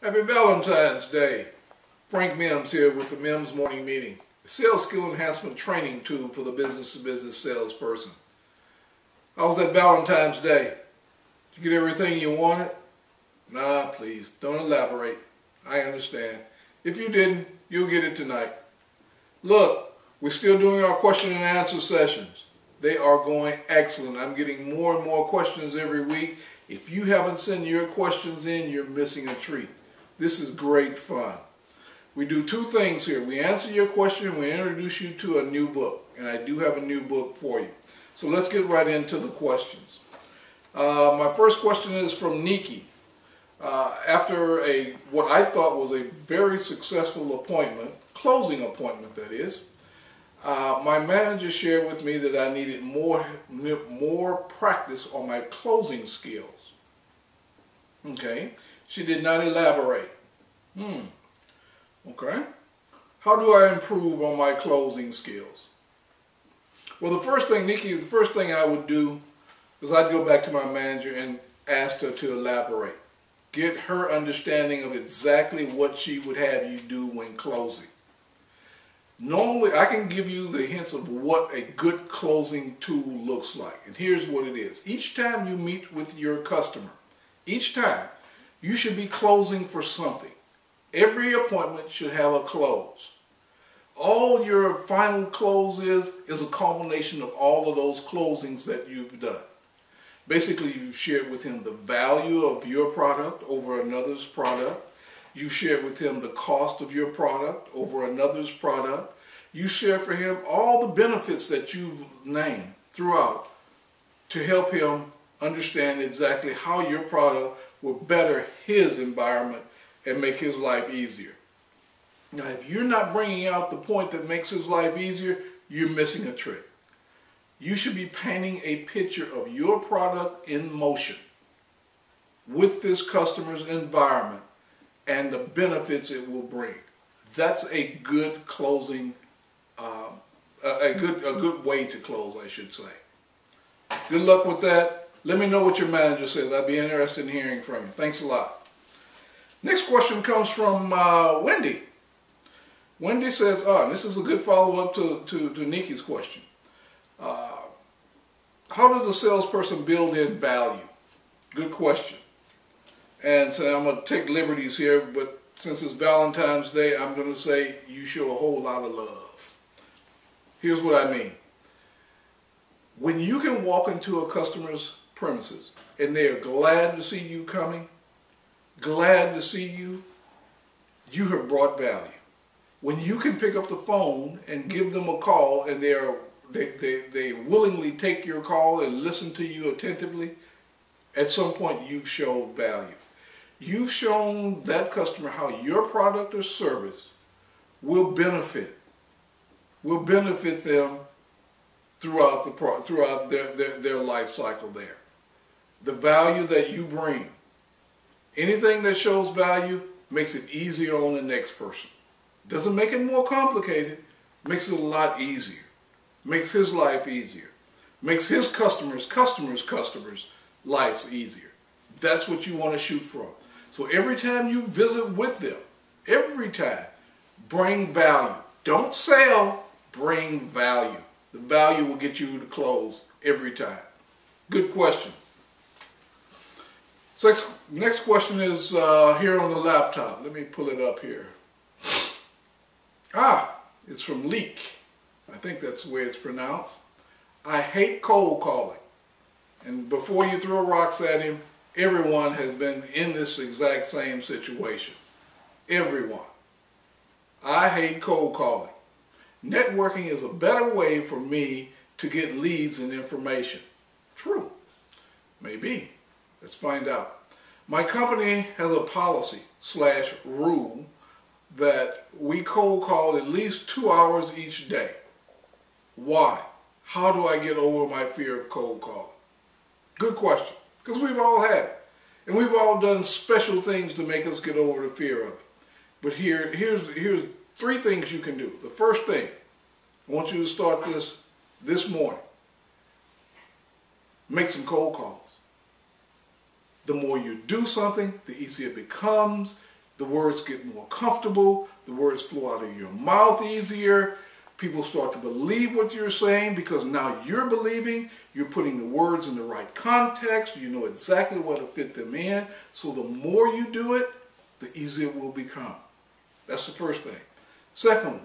Happy Valentine's Day. Frank Mims here with the Mims Morning Meeting, sales skill enhancement training tool for the business-to-business salesperson. How was that Valentine's Day? Did you get everything you wanted? Nah, please, don't elaborate. I understand. If you didn't, you'll get it tonight. Look, we're still doing our question and answer sessions. They are going excellent. I'm getting more and more questions every week. If you haven't sent your questions in, you're missing a treat. This is great fun. We do two things here. We answer your question and we introduce you to a new book. And I do have a new book for you. So let's get right into the questions. Uh, my first question is from Nikki. Uh, after a what I thought was a very successful appointment, closing appointment that is, uh, my manager shared with me that I needed more, more practice on my closing skills. Okay, she did not elaborate. Hmm, okay. How do I improve on my closing skills? Well, the first thing, Nikki, the first thing I would do is I'd go back to my manager and ask her to elaborate. Get her understanding of exactly what she would have you do when closing. Normally, I can give you the hints of what a good closing tool looks like. And here's what it is. Each time you meet with your customer, each time, you should be closing for something. Every appointment should have a close. All your final close is, is a culmination of all of those closings that you've done. Basically, you've shared with him the value of your product over another's product. You shared with him the cost of your product over another's product. You share for him all the benefits that you've named throughout to help him understand exactly how your product will better his environment and make his life easier. Now, if you're not bringing out the point that makes his life easier, you're missing a trick. You should be painting a picture of your product in motion with this customer's environment and the benefits it will bring. That's a good closing, uh, a good a good way to close, I should say. Good luck with that. Let me know what your manager says. I'd be interested in hearing from you. Thanks a lot. Next question comes from uh, Wendy. Wendy says, oh, this is a good follow-up to, to, to Nikki's question. Uh, how does a salesperson build in value? Good question. And so I'm going to take liberties here, but since it's Valentine's Day, I'm going to say you show a whole lot of love. Here's what I mean. When you can walk into a customer's premises and they are glad to see you coming, glad to see you, you have brought value. When you can pick up the phone and give them a call and they are they, they, they willingly take your call and listen to you attentively, at some point you've shown value. You've shown that customer how your product or service will benefit, will benefit them throughout the throughout their, their, their life cycle there. The value that you bring. Anything that shows value makes it easier on the next person. Doesn't make it more complicated, makes it a lot easier. Makes his life easier. Makes his customers, customers, customers' lives easier. That's what you want to shoot for. So every time you visit with them, every time, bring value. Don't sell, bring value. The value will get you to close every time. Good question. Next, next question is uh, here on the laptop. Let me pull it up here. Ah, it's from Leak. I think that's the way it's pronounced. I hate cold calling. And before you throw rocks at him, everyone has been in this exact same situation. Everyone. I hate cold calling. Networking is a better way for me to get leads and information. True. Maybe. Let's find out. My company has a policy slash rule that we cold call at least two hours each day. Why? How do I get over my fear of cold calling? Good question. Because we've all had it. And we've all done special things to make us get over the fear of it. But here, here's, here's three things you can do. The first thing, I want you to start this this morning. Make some cold calls. The more you do something, the easier it becomes. The words get more comfortable. The words flow out of your mouth easier. People start to believe what you're saying because now you're believing. You're putting the words in the right context. You know exactly what to fit them in. So the more you do it, the easier it will become. That's the first thing. Secondly,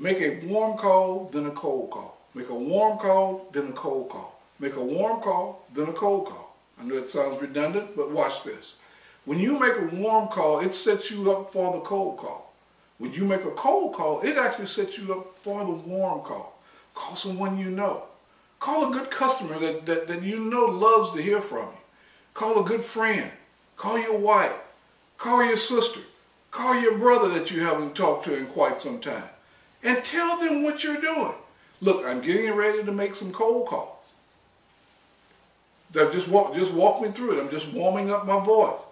make a warm call, then a cold call. Make a warm call, then a cold call. Make a warm call, then a cold call. I know it sounds redundant, but watch this. When you make a warm call, it sets you up for the cold call. When you make a cold call, it actually sets you up for the warm call. Call someone you know. Call a good customer that, that, that you know loves to hear from you. Call a good friend. Call your wife. Call your sister. Call your brother that you haven't talked to in quite some time. And tell them what you're doing. Look, I'm getting ready to make some cold calls. Just walk, just walk me through it. I'm just warming up my voice.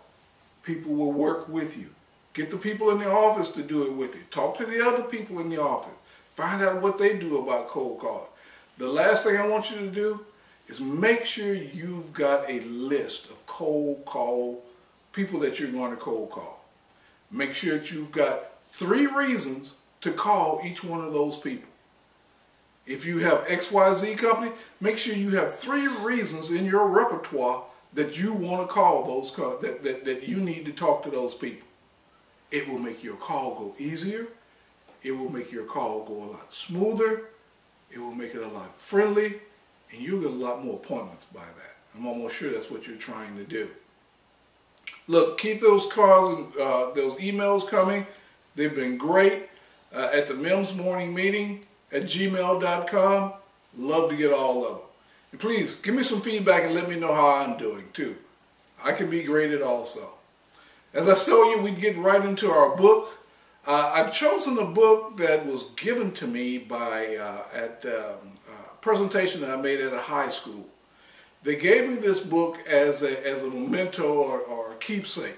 People will work with you. Get the people in the office to do it with you. Talk to the other people in the office. Find out what they do about cold calling. The last thing I want you to do is make sure you've got a list of cold call people that you're going to cold call. Make sure that you've got three reasons to call each one of those people. If you have XYZ company, make sure you have three reasons in your repertoire that you want to call those, that, that, that you need to talk to those people. It will make your call go easier. It will make your call go a lot smoother. It will make it a lot friendly. And you'll get a lot more appointments by that. I'm almost sure that's what you're trying to do. Look, keep those calls and uh, those emails coming. They've been great. Uh, at the Mims Morning Meeting, at gmail.com. Love to get all of them. And please give me some feedback and let me know how I'm doing too. I can be graded also. As I told you, we get right into our book. Uh, I've chosen a book that was given to me by uh, at um, a presentation that I made at a high school. They gave me this book as a, as a memento or, or a keepsake.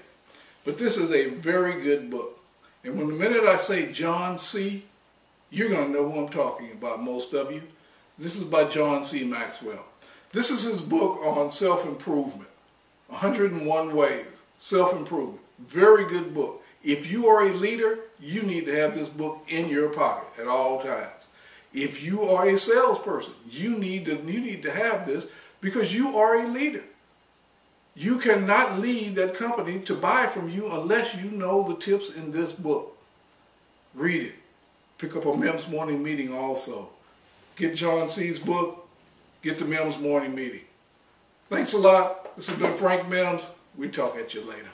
But this is a very good book. And when the minute I say John C., you're going to know who I'm talking about, most of you. This is by John C. Maxwell. This is his book on self-improvement. 101 Ways, Self-Improvement. Very good book. If you are a leader, you need to have this book in your pocket at all times. If you are a salesperson, you need to, you need to have this because you are a leader. You cannot lead that company to buy from you unless you know the tips in this book. Read it. Pick up a Mims morning meeting also. Get John C.'s book. Get the Mims morning meeting. Thanks a lot. This has been Frank Mims. We talk at you later.